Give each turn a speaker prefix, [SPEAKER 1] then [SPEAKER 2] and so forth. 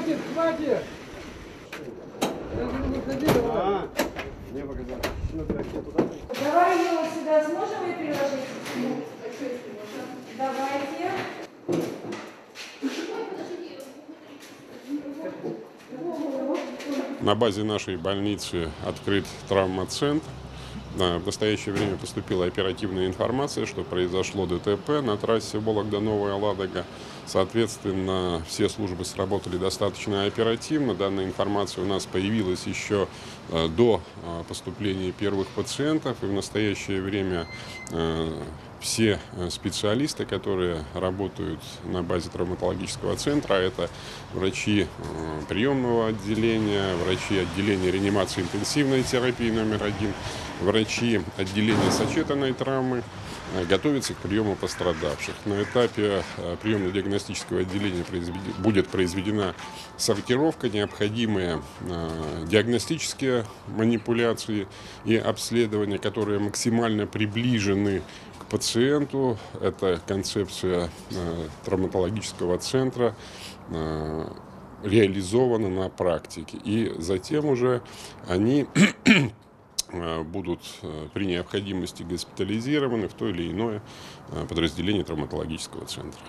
[SPEAKER 1] Хватит, хватит! Даже не выходи, давай.
[SPEAKER 2] Мне показалось. Туда.
[SPEAKER 3] Давай его сюда сможем и приложить? Давайте.
[SPEAKER 4] На базе нашей больницы открыт травмоцентр. В настоящее время поступила оперативная информация, что произошло ДТП на трассе Вологда-Новая Ладога. Соответственно, все службы сработали достаточно оперативно. Данная информация у нас появилась еще э, до э, поступления первых пациентов. И в настоящее время э, все э, специалисты, которые работают на базе травматологического центра, это врачи э, приемного отделения, врачи отделения реанимации интенсивной терапии номер один, врачи отделения сочетанной травмы, э, готовятся к приему пострадавших. На этапе э, приемно-диагностического отделения будет произведена сортировка, необходимые э, диагностические манипуляции и обследования, которые максимально приближены к пациенту. Это концепция травматологического центра реализована на практике. И затем уже они будут э, при необходимости госпитализированы в то или иное э, подразделение травматологического центра.